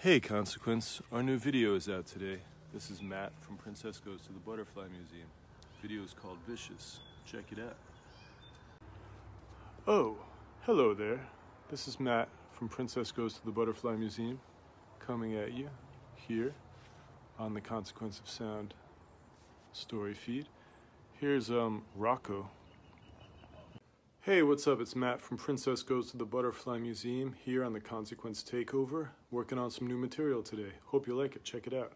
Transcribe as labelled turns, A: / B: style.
A: Hey, Consequence. Our new video is out today. This is Matt from Princess Goes to the Butterfly Museum. Video is called Vicious. Check it out. Oh, hello there. This is Matt from Princess Goes to the Butterfly Museum, coming at you here on the Consequence of Sound story feed. Here's um Rocco. Hey, what's up? It's Matt from Princess Goes to the Butterfly Museum here on the Consequence Takeover, working on some new material today. Hope you like it. Check it out.